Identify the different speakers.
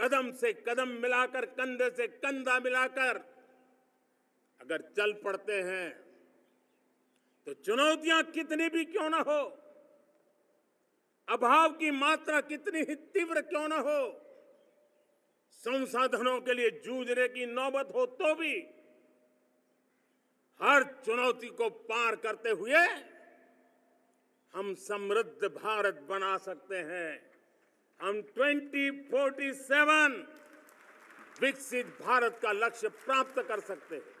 Speaker 1: कदम से कदम मिलाकर, कंधे से कंधा मिलाकर अगर चल पड़ते हैं तो चुनौतियाँ कितनी भी क्यों ना हो, अभाव की मात्रा कितनी ही तीव्र क्यों ना हो, संसाधनों के लिए जूझने की नौबत हो तो भी हर चुनौती को पार करते हुए हम समृद्ध भारत बना सकते हैं। हम 2047 विकसित भारत का लक्ष्य प्राप्त कर सकते हैं।